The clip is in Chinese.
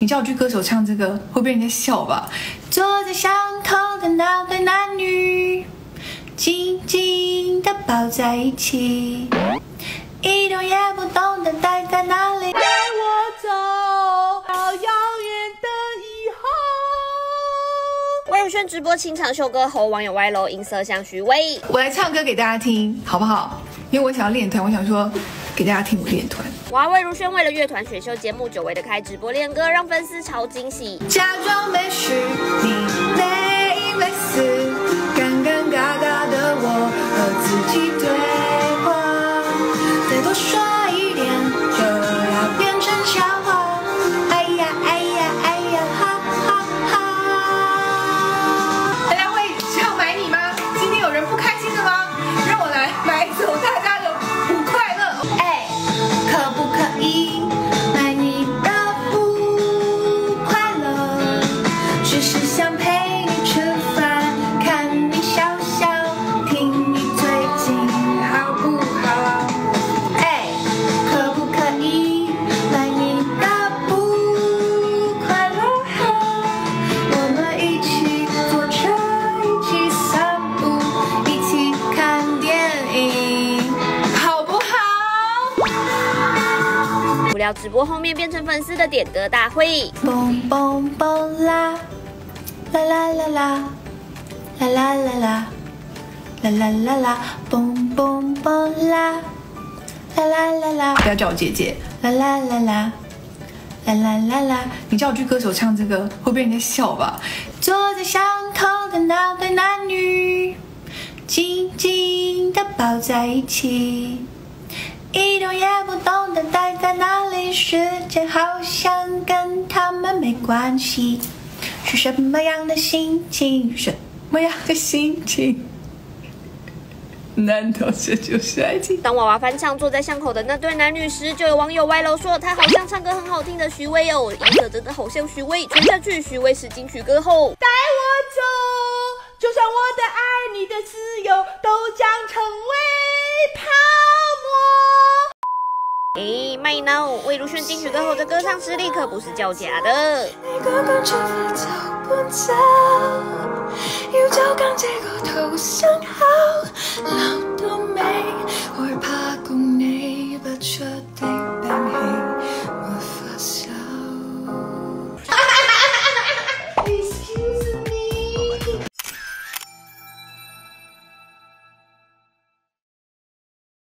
你叫我去歌手唱这个会被人家笑吧？坐在巷口的那对男女，紧紧的抱在一起，一动也不动的待在那里。带我走到遥远的以后。魏如萱直播清唱秀歌喉，网友歪楼音色像徐威。我来唱歌给大家听，好不好？因为我想要练团，我想说给大家听我练团。娃，魏如萱为了乐团选秀节目，久违的开直播练歌，让粉丝超惊喜。假装没事，无聊直播后面变成粉丝的点歌大会。蹦蹦蹦啦，啦啦啦啦，啦啦啦啦，啦啦啦啦，蹦蹦蹦啦，啦啦啦啦。不要叫我姐姐，啦啦啦啦，啦啦啦啦。你叫我去歌手唱这个会被人家笑吧？坐在巷口的那对男女，紧紧的抱在一起。一动也不动的待在那里，时间好像跟他们没关系。是什么样的心情？什么样的心情？难道这就是爱情？当娃娃翻唱坐在巷口的那对男女时，就有网友歪楼说他好像唱歌很好听的徐威哦，音色真的好像徐威。传下去，徐威是金曲歌后。带我走，就算我的爱，你的自由都将成为泡。哎，麦闹，魏如萱金曲歌后的歌唱实力可不是叫假的。